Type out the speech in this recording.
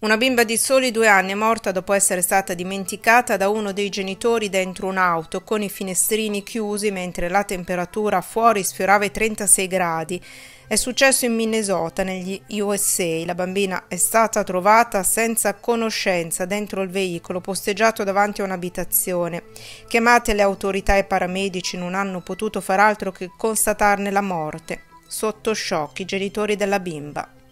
Una bimba di soli due anni è morta dopo essere stata dimenticata da uno dei genitori dentro un'auto con i finestrini chiusi mentre la temperatura fuori sfiorava i 36 gradi. È successo in Minnesota, negli USA. La bambina è stata trovata senza conoscenza dentro il veicolo posteggiato davanti a un'abitazione. Chiamate le autorità e i paramedici non hanno potuto far altro che constatarne la morte. Sotto shock i genitori della bimba.